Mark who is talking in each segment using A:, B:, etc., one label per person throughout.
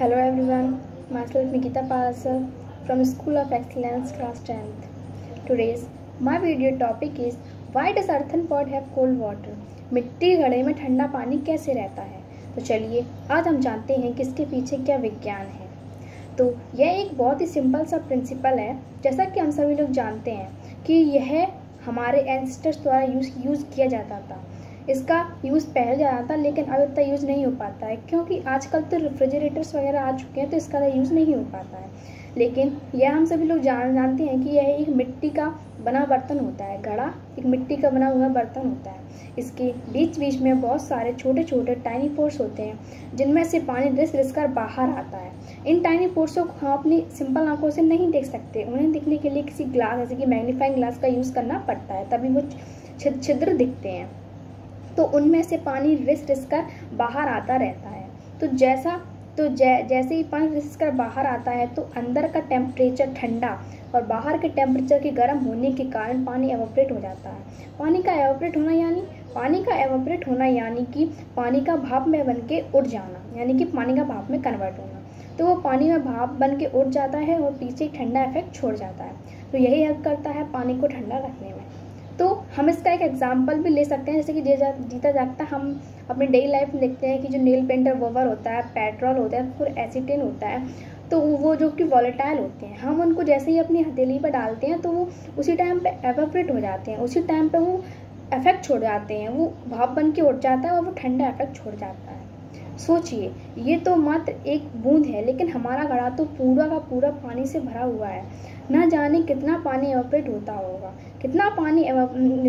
A: Hello everyone myself Nikita Palsar from school of excellence class tenth today's my video topic is why does earthen pot have cold water मिट्टी घड़े में ठंडा पानी कैसे रहता है? तो चलिए, आज हम जानते हैं किसके पीछे क्या विज्ञान है। तो यह एक बहुत ही सिंपल सा प्रिंसिपल है, जैसा कि हम सभी लोग जानते हैं कि यह हमारे एंसेस्टर्स द्वारा यूज़ यूज़ किया जाता था। इसका यूज़ पहले ज़्यादा था, लेकिन अब इतना यूज़ नहीं हो पाता है। क्योंकि आजकल तो रेफ्रिजरेटर्स वगैरह आ चुके हैं तो इसका यूज़ नहीं हो पाता है। लेकिन यह हम सभी लोग जान, जानते हैं कि यह एक मिट्टी का बना बर्तन होता है, घड़ा, एक मिट्टी का बना हुआ बर्तन होता है। इसके बीच बीच में बहुत सारे छोटे छोटे टाइनी पोर्स होते हैं, जिनमें से पानी रिस रिस कर बाहर आता है। इन टाइनी पोर्सों को हम अपनी सिंपल आँखों से नहीं देख सकते। उन्हें दिखने के लिए किसी ग्लास जैसे कि मैग्नीफाइंग ग्लास का यूज़ करना पड़ता है, तभी वो छिद्र दिखते हैं। तो उनमें से पानी रिस रिस कर बाहर आता रहता है। तो जैसा तो जै, जैसे ही पानी रिस कर बाहर आता है तो अंदर का टेम्परेचर ठंडा और बाहर के टेम्परेचर के गर्म होने के कारण पानी एवोपरेट हो जाता है। पानी का एवोपरेट होना यानी पानी का एवोपरेट होना यानी कि पानी का भाप में बन के उड़ जाना यानी कि पानी का भाप में कन्वर्ट होना। तो वो पानी में भाप बन के उड़ जाता है और पीछे ठंडा इफ़ेक्ट छोड़ जाता है। तो यही हेल्प करता है पानी को ठंडा रखने में। तो हम इसका एक एग्ज़ाम्पल भी ले सकते हैं, जैसे कि जीता जागता, हम अपने डेली लाइफ में देखते हैं कि जो नेल पेंटर वोवर होता है पेट्रोल होता है, फिर एसिटिन होता है तो वो जो कि वॉलेटाइल होते हैं। हम उनको जैसे ही अपनी हथेली पर डालते हैं तो वो उसी टाइम पे एवोपरेट हो जाते हैं। उसी टाइम पे वो इफ़ेक्ट छोड़ जाते हैं, वो भाप बन के उठ जाता है और वो ठंडा इफ़ेक्ट छोड़ जाता है। सोचिए, ये तो मात्र एक बूंद है, लेकिन हमारा घड़ा तो पूरा का पूरा पानी से भरा हुआ है। न जाने कितना पानी एवोपरेट होता होगा, कितना पानी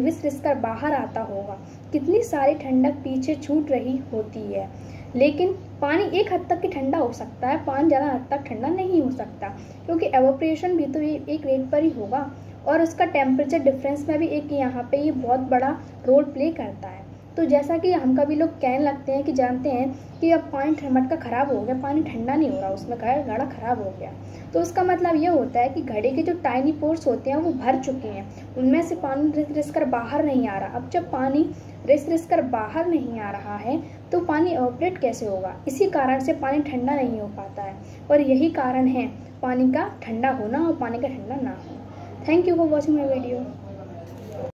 A: रिस रिस कर बाहर आता होगा। कितनी सारी ठंडक पीछे छूट रही होती है। लेकिन पानी एक हद तक की ठंडा हो सकता है, पानी ज़्यादा हद तक ठंडा नहीं हो सकता, क्योंकि एवोप्रेशन भी तो ये एक रेट पर ही होगा, और उसका टेम्परेचर डिफरेंस में भी एक यहाँ पे ये बहुत बड़ा रोल प्ले करता है। तो जैसा कि हम कभी लोग कहने लगते हैं कि जानते हैं कि अब पानी मटका ख़राब हो गया, पानी ठंडा नहीं हो रहा, उसमें घड़ा ख़राब हो गया। तो उसका मतलब ये होता है कि घड़े के जो टाइनी पोर्स होते हैं, वो भर चुके हैं। उनमें से पानी रिस रिस कर बाहर नहीं आ रहा। अब जब पानी रिस रिस कर बाहर नहीं आ रहा है तो पानी ऑपरेट कैसे होगा? इसी कारण से पानी ठंडा नहीं हो पाता है। और यही कारण है, पानी का ठंडा होना और पानी का ठंडा ना होना। Thank you for watching my video